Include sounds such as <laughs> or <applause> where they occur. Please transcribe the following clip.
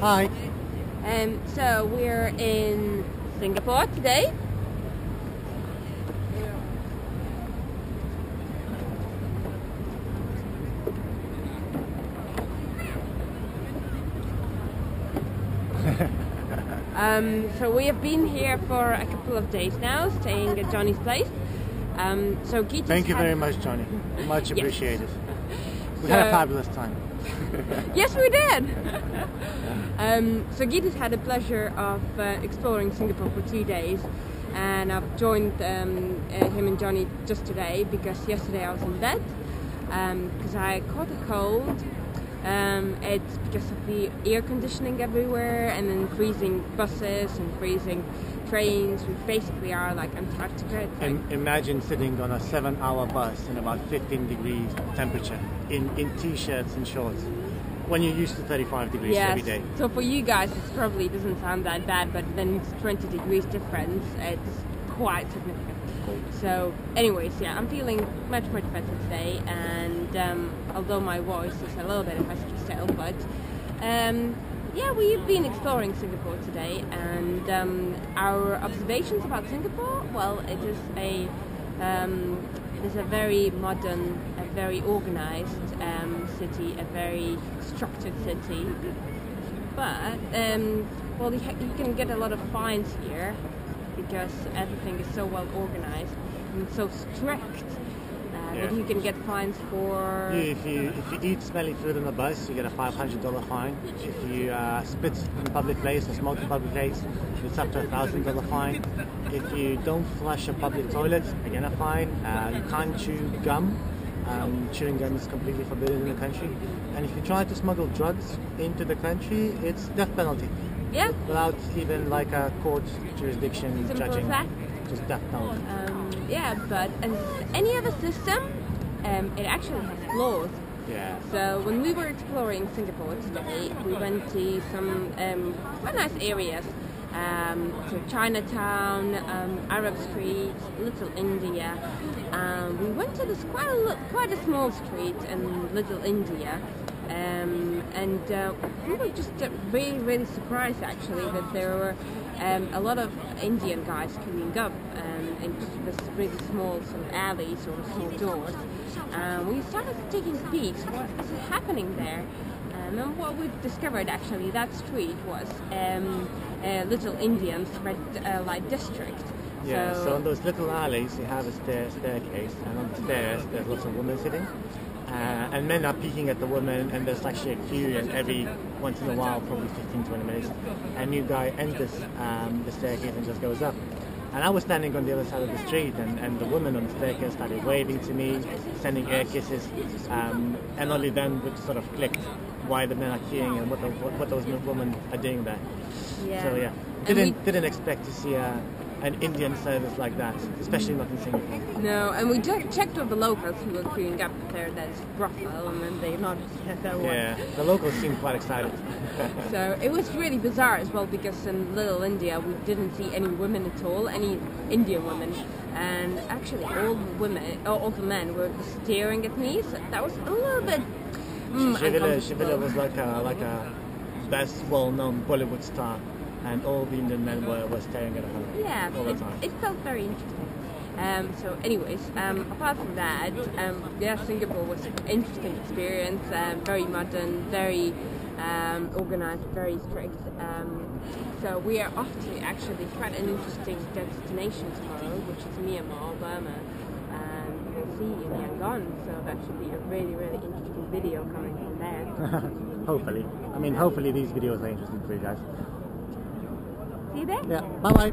Hi. Um, so we're in Singapore today. <laughs> um, so we have been here for a couple of days now, staying at Johnny's place. Um, so Geet has Thank you very much, Johnny. Much <laughs> Yes. appreciated. We had a fabulous time. <laughs> Yes, we did. <laughs> um, so has had the pleasure of uh, exploring Singapore for two days, and I've joined um, uh, him and Johnny just today because yesterday I was in bed because I caught a cold. Um, it's because of the air conditioning everywhere, and then freezing buses and freezing trains. We basically are like Antarctica. Like- Im- imagine sitting on a seven-hour bus in about 15 degrees temperature in, in t-shirts and shorts when you're used to 35 degrees Yes. every day. So for you guys, it probably doesn't sound that bad, but then it's 20 degrees difference. It's quite significant. So, anyways, yeah, I'm feeling much much better today, and um, although my voice is a little bit husky still, but um, yeah, we've been exploring Singapore today, and um, our observations about Singapore. Well, it is a um, it is a very modern, a very organized um, city, a very structured city. But um, well, you, you can get a lot of fines here because everything is so well organized and so strict uh, that you can get fines for. You- If you if you eat smelly food on the bus, you get a $500 fine. If you uh, spit in a public place or smoke in a public place, it's up to a thousand dollar fine. If you don't flush a public toilet, again a fine. Uh, you can't chew gum. Um, chewing gum is completely forbidden in the country. And if you try to smuggle drugs into the country, it's death penalty Yeah. without even like a court jurisdiction judging. that. Just death penalty. Um, yeah, but as any other system, um, it actually has flaws. Yeah. So when we were exploring Singapore today, we went to some um, quite nice areas. Um, so Chinatown, um, Arab Street, Little India. Um, we went to this quite a quite a small street in Little India, um, and uh, we were just really really surprised actually that there were um, a lot of Indian guys coming up um, in just this really small sort of alleys or small doors. Um, we started taking peeks. What is happening there? Um, and what we've discovered actually, that street was um, a Little Indian's red uh, light district. Yeah, so on those little alleys, you have a stair, staircase, and on the stairs, there's lots of women sitting. Uh, and men are peeking at the women, and there's actually a queue, and every once in a while, probably 15, 20 minutes, a new guy enters um, the staircase and just goes up. And I was standing on the other side of the street, and, and the woman on the staircase started waving to me, sending air kisses, um, and only then it sort of clicked why the men are queuing and what, the, what, what those women are doing there. Yeah. So yeah, didn't we- didn't expect to see a, an Indian service like that, especially not in Singapore. No, and we checked with the locals who were queuing up there. That's brothel, and then they nodded at that one. Yeah, the locals seem quite excited. <laughs> So it was really bizarre as well because in Little India we didn't see any women at all, any Indian women, and actually all the women, all the men were staring at me. So that was a little bit. Mm, Shivila. Shivila was like a like a best well-known Bollywood star, and all the Indian men were, were staring at her Yeah, all the it, time. it felt very interesting. Um, so, anyways, um, apart from that, um, yeah, Singapore was an interesting experience. Um, very modern, very um, organized, very strict. Um, so we are off to actually quite an interesting destination tomorrow, which is Myanmar, Burma, and we'll see in Yangon. So that should be a really, really interesting video coming from there. <laughs> hopefully, I mean, hopefully these videos are interesting for you guys. See you. Yeah, bye bye.